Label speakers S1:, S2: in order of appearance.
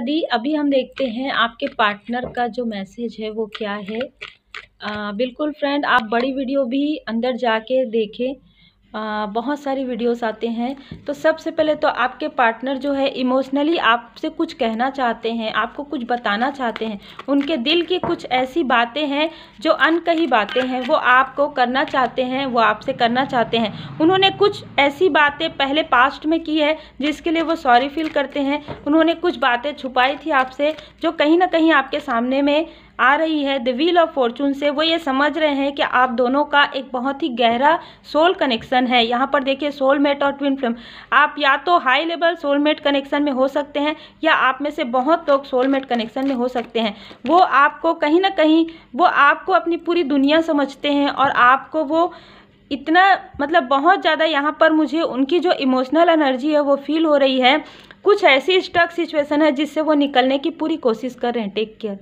S1: दी अभी हम देखते हैं आपके पार्टनर का जो मैसेज है वो क्या है। आ, बिल्कुल फ्रेंड आप बड़ी वीडियो भी अंदर जाके देखें। बहुत सारी वीडियोस आते हैं। तो सबसे पहले तो आपके पार्टनर जो है, इमोशनली आपसे कुछ कहना चाहते हैं, आपको कुछ बताना चाहते हैं, उनके दिल की कुछ ऐसी बातें हैं, जो अनकही बातें हैं, वो आपको करना चाहते हैं, वो आपसे करना चाहते हैं। उन्होंने कुछ ऐसी बातें पहले पास्ट में की है, जिसके लिए वो सॉरी फील करते हैं। उन्होंने कुछ बातें छुपाई थी आपसे, जो कहीं ना कहीं आपके सामने में आ रही है। द व्हील ऑफ़ फॉर्चून से वो ये समझ रहे हैं कि आप दोनों का एक बहुत ही गहरा सोल कनेक्शन है। यहाँ पर देखिए सोलमेट और ट्विन फ्लेम आप या तो हाई लेवल सोलमेट कनेक्शन में हो सकते हैं या आप में से बहुत लोग सोलमेट कनेक्शन में हो सकते हैं। वो आपको कहीं ना कहीं, वो आपको अपनी पूरी दुनिया समझते हैं और आपको वो इतना मतलब बहुत ज़्यादा यहाँ पर मुझे उनकी जो इमोशनल एनर्जी है वो फील हो रही है। कुछ ऐसी स्टक सिचुएशन है जिससे वो निकलने की पूरी कोशिश कर रहे हैं। Take care